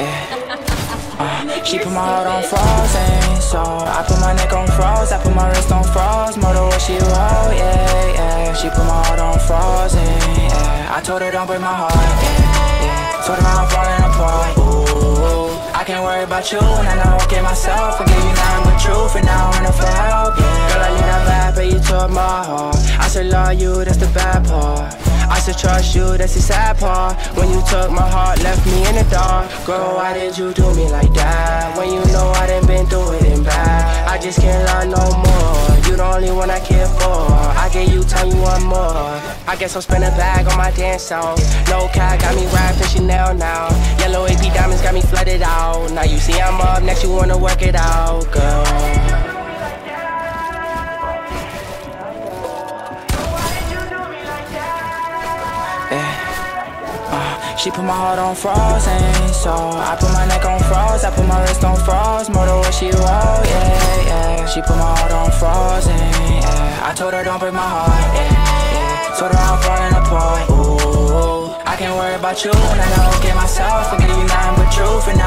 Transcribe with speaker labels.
Speaker 1: Eh. Ah, she put my heart on frozen, eh, so I put my neck on froze, I put my wrist on froze, than what she wrote, yeah, yeah. She put my heart on frozen, eh, yeah. I told her don't break my heart, yeah, yeah. Told her I'm falling apart, ooh. I can't worry about you, and I know I get myself. I gave you nothing but truth, and now I'm running for help, yeah. Girl, I need that vibe, but you took my heart. I said love you, that's the bad part. I should trust you, that's the sad part. When you took my heart, left me in the dark. Girl, why did you do me like that? When you know I done been through it and bad I just can't lie no more. You the only one I care for. I gave you time, you want more. I guess I'll spend a bag on my dance song. No cat got me wrapped in Chanel now. Yellow AP diamonds got me flooded out. Now you see I'm up, next you wanna work it out, girl She put my heart on frozen, so I put my neck on froze, I put my wrist on more than what she wrote, yeah, yeah. She put my heart on frozen, yeah. I told her don't break my heart, yeah, yeah. Told her I'm falling apart, ooh. I can't worry about you, and I don't get myself, I give you nothing but truth, and